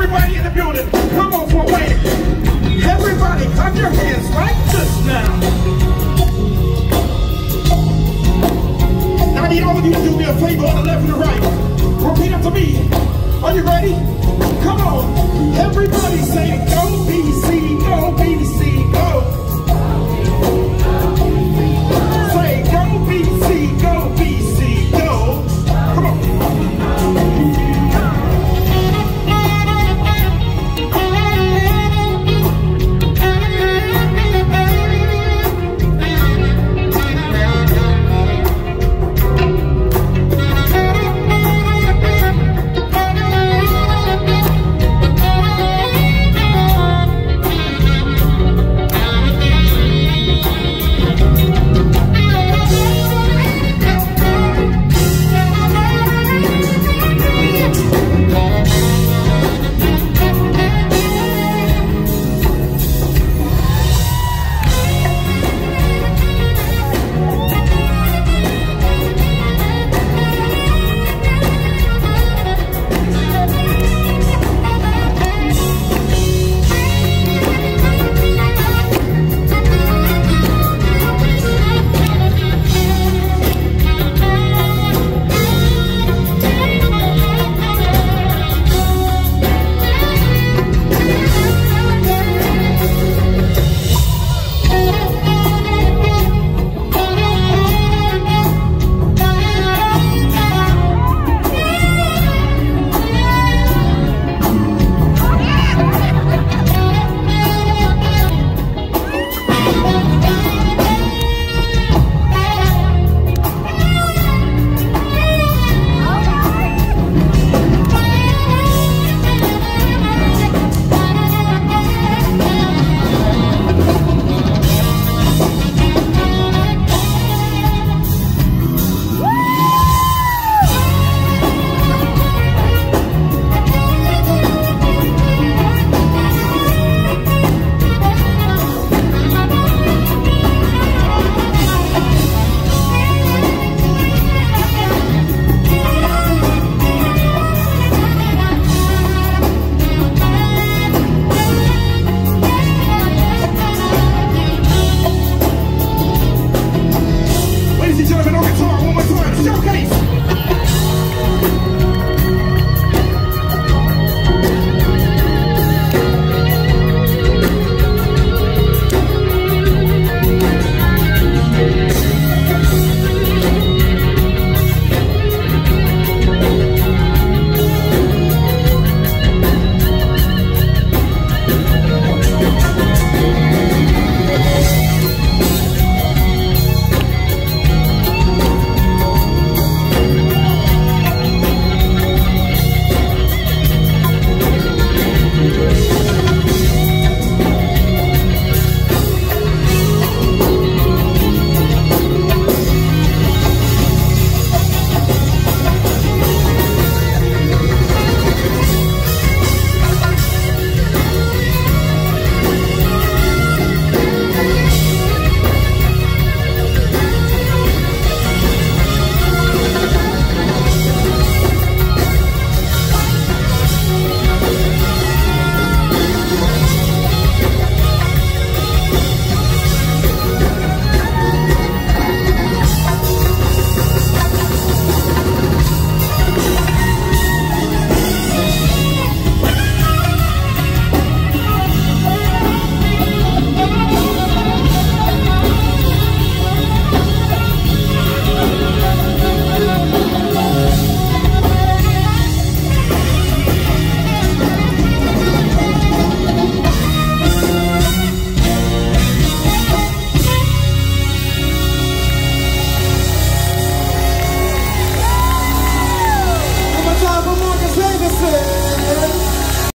Everybody in the building, come on for a wave. Everybody, clap your hands like this now. Now I need all of you to do me a favor on the left and the right. Repeat after me. Are you ready? Come on. Everybody say,